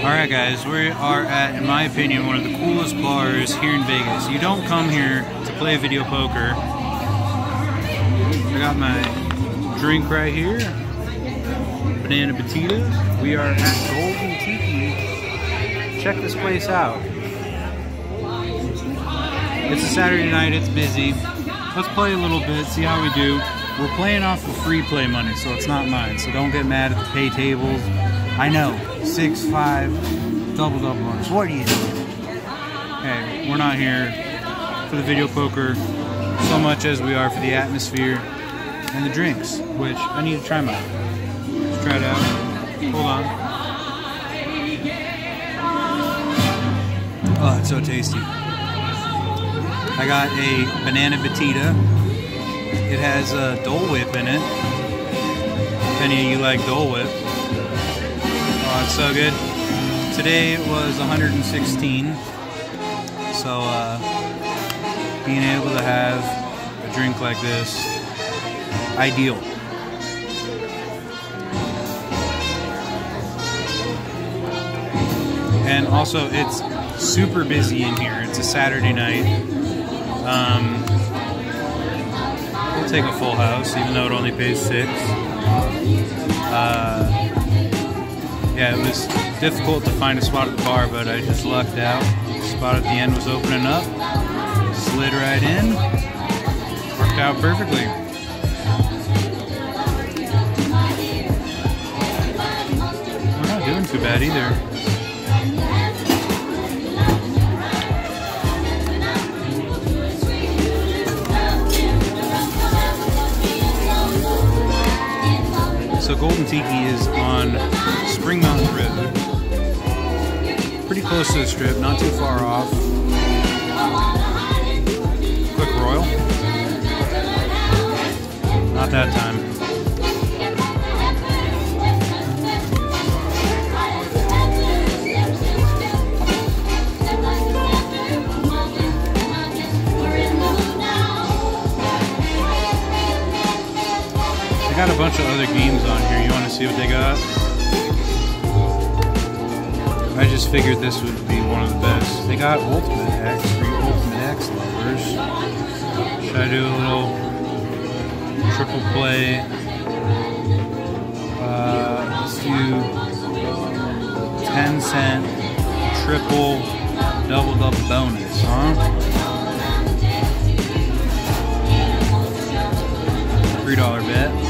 Alright guys, we are at, in my opinion, one of the coolest bars here in Vegas. You don't come here to play video poker. I got my drink right here. Banana Batida. We are at Golden Tiki. Check this place out. It's a Saturday night, it's busy. Let's play a little bit, see how we do. We're playing off the free play money, so it's not mine. So don't get mad at the pay tables. I know, six, five, double double bonus. What are you doing? Hey, we're not here for the video poker so much as we are for the atmosphere and the drinks, which I need to try mine. Let's try it out. Hold on. Oh, it's so tasty. I got a banana batida. It has a Dole Whip in it. If any of you like Dole Whip. So good. Today it was 116. So, uh, being able to have a drink like this, ideal. And also, it's super busy in here. It's a Saturday night. Um, we'll take a full house, even though it only pays six. Uh, yeah, it was difficult to find a spot at the bar, but I just lucked out. The spot at the end was opening up. Slid right in. Worked out perfectly. We're not doing too bad either. So Golden Tiki is on Spring Mountain Road. Pretty close to the strip, not too far off. Quick Royal. Not that time. Got a bunch of other games on here. You want to see what they got? I just figured this would be one of the best. They got Ultimate X for Ultimate X lovers. Should I do a little triple play? Uh, let's do 10 cent triple double double bonus, huh? $3 bet.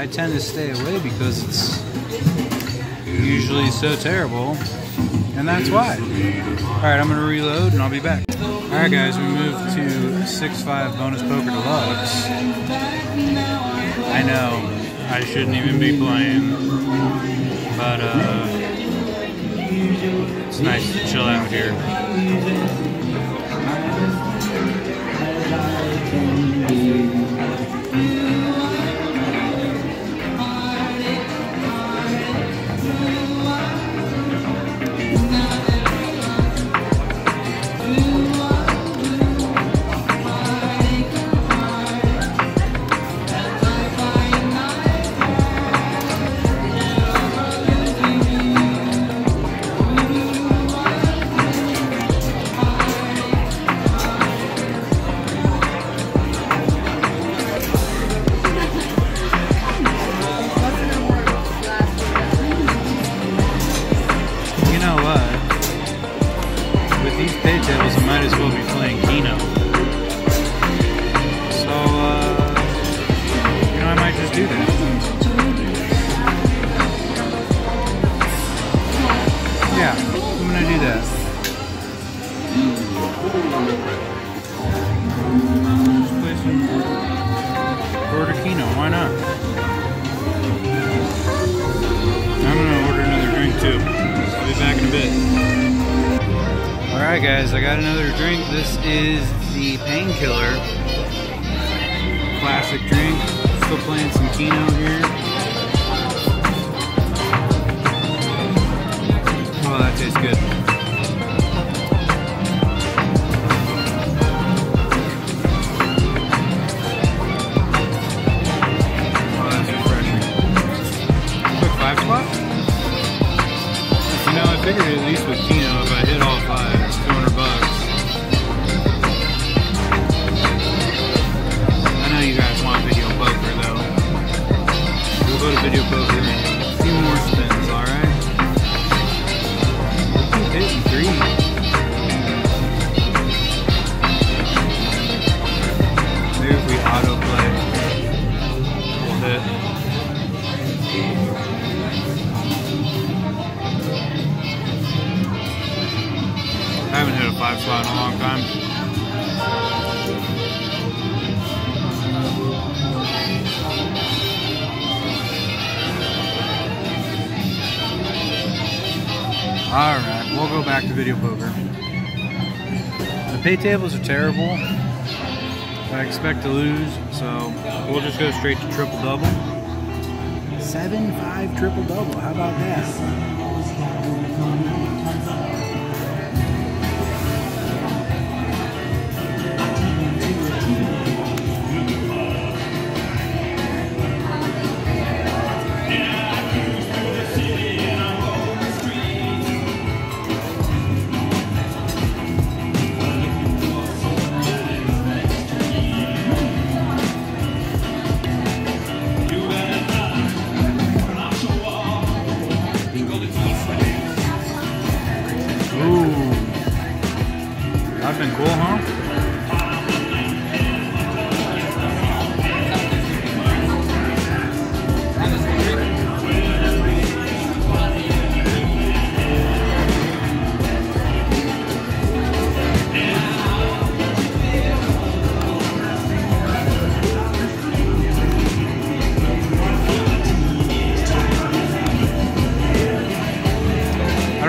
I tend to stay away because it's usually so terrible, and that's why. Alright, I'm gonna reload and I'll be back. Alright guys, we moved to 6.5 Bonus Poker Deluxe. I know, I shouldn't even be playing, but uh, it's nice to chill out here. these pay tables, I might as well be playing Keno. So, uh, you know, I might just do that. Yeah, I'm gonna do that. Alright guys, I got another drink. This is the Painkiller. Classic drink. Still playing some Keno here. Oh, that tastes good. Alright, we'll go back to video poker. The pay tables are terrible. I expect to lose, so we'll just go straight to triple double. 7-5 triple double, how about that?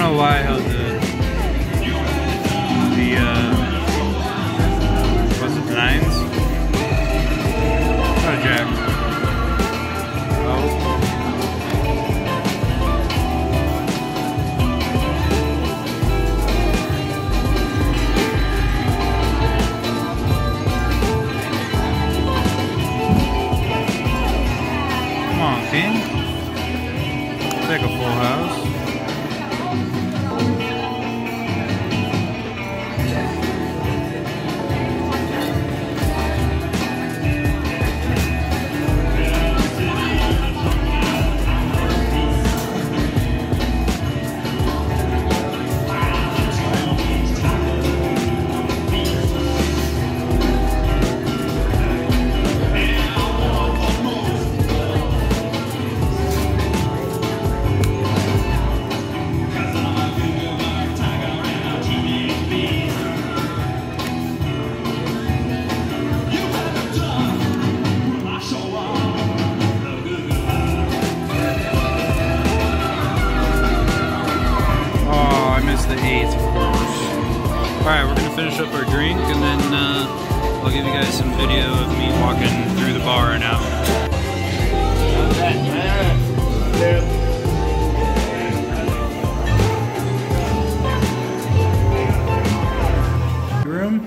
Alright, we're gonna finish up our drink and then uh, I'll give you guys some video of me walking through the bar and out. Room.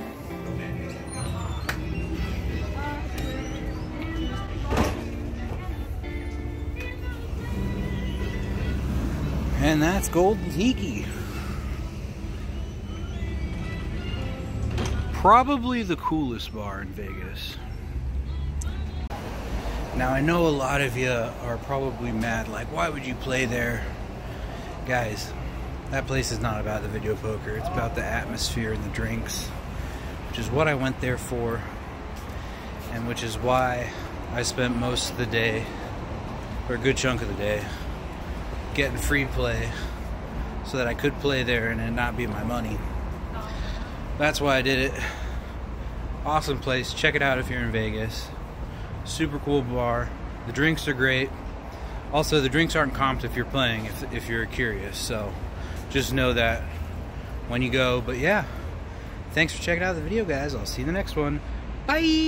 And that's Golden Tiki. Probably the coolest bar in Vegas. Now, I know a lot of you are probably mad, like, why would you play there? Guys, that place is not about the video poker, it's about the atmosphere and the drinks, which is what I went there for, and which is why I spent most of the day, or a good chunk of the day, getting free play so that I could play there and it not be my money. That's why I did it. Awesome place. Check it out if you're in Vegas. Super cool bar. The drinks are great. Also, the drinks aren't comped if you're playing, if, if you're curious. So just know that when you go. But yeah, thanks for checking out the video, guys. I'll see you in the next one. Bye!